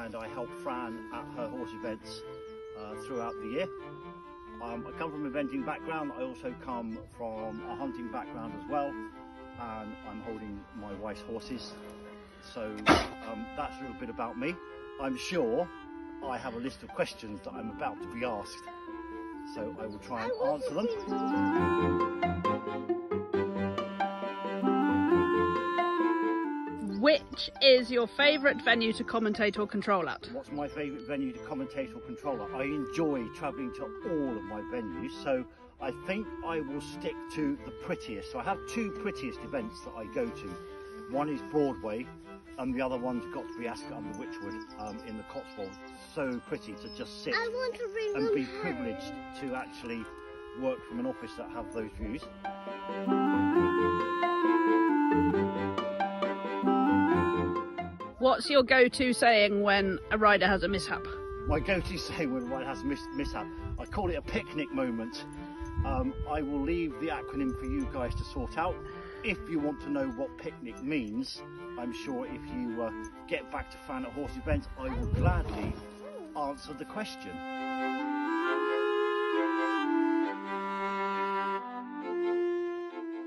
and I help Fran at her horse events uh, throughout the year. Um, I come from a eventing background. I also come from a hunting background as well, and I'm holding my wife's horses. So um, that's a little bit about me. I'm sure I have a list of questions that I'm about to be asked, so I will try and answer them. Which is your favourite venue to commentate or control at? What's my favourite venue to commentate or control? At? I enjoy travelling to all of my venues, so I think I will stick to the prettiest. So I have two prettiest events that I go to. One is Broadway, and the other one's got to be Ascott under Wychwood um, in the Cotswolds. So pretty to just sit to and be privileged to actually work from an office that have those views. What's your go-to saying when a rider has a mishap? My go-to saying when a rider has a mis- mishap, I call it a picnic moment. Um, I will leave the acronym for you guys to sort out. If you want to know what picnic means, I'm sure if you uh, get back to Fran at Horse Events, I will gladly answer the question.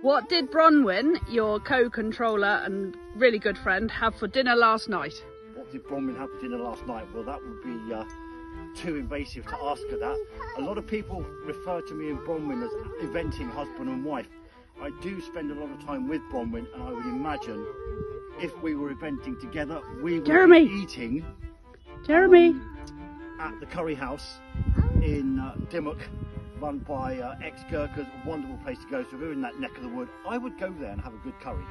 What did Bronwyn, your co-controller and really good friend, have for dinner last night? What did Bronwyn have for dinner last night? Well, that would be uh, too invasive to ask her that. A lot of people refer to me and Bronwyn as eventing husband and wife. I do spend a lot of time with Bronwyn, and I would imagine if we were eventing together, we would Jeremy. be eating Jeremy. at the Curry House in uh, Dymock, run by uh, ex Gurkhas, a wonderful place to go. So if we're in that neck of the wood, I would go there and have a good curry.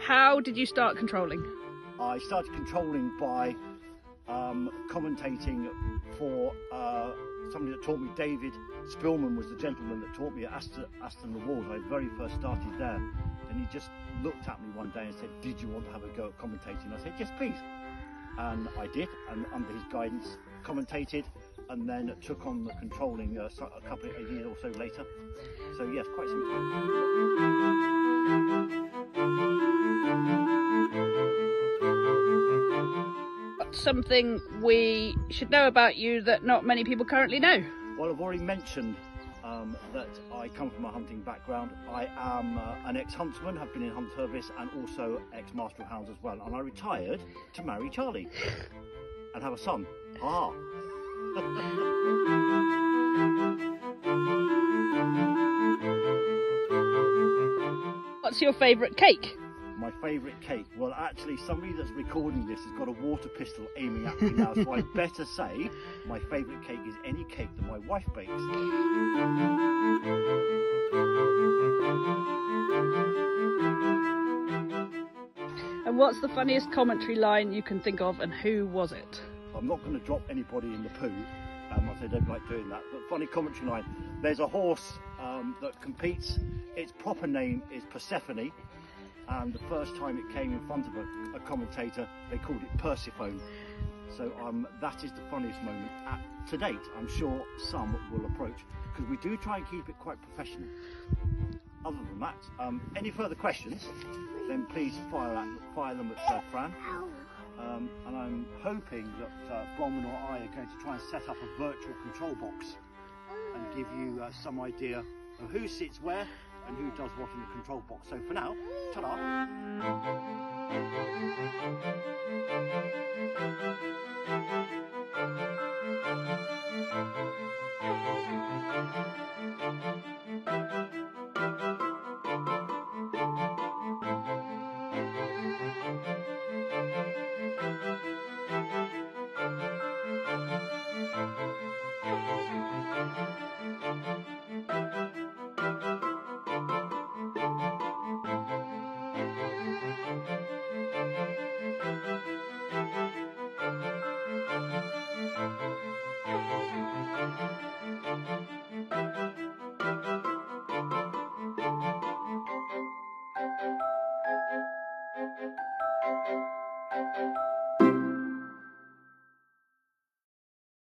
How did you start controlling? I started controlling by um, commentating for uh, somebody that taught me. David Spillman was the gentleman that taught me at Aston, Aston le Walls. I very first started there, and he just looked at me one day and said, "Did you want to have a go at commentating?" I said, "Yes, please." And I did, and under his guidance, commentated, and then took on the controlling uh, a couple of a year or so later. So yes, quite some time. What's something we should know about you that not many people currently know? Well, I've already mentioned um, that I come from a hunting background. I am uh, an ex-huntsman, have been in hunt service, and also ex-master of hounds as well. And I retired to marry Charlie and have a son. Ah. What's your favourite cake? Favourite cake. Well, actually, somebody that's recording this has got a water pistol aiming at me now, so I better say my favourite cake is any cake that my wife bakes. And what's the funniest commentary line you can think of and who was it? I'm not going to drop anybody in the poo. Um, I don't like doing that. But funny commentary line. There's a horse um, that competes. Its proper name is Persephone. And the first time it came in front of a, a commentator, they called it Persephone. So um, that is the funniest moment at, to date. I'm sure some will approach because we do try and keep it quite professional. Other than that, um, any further questions, then please fire, at, fire them at uh, Fran. Um, and I'm hoping that uh, Bronwyn or I are going to try and set up a virtual control box and give you uh, some idea of who sits where and who does what in the control box. So for now, ta-da!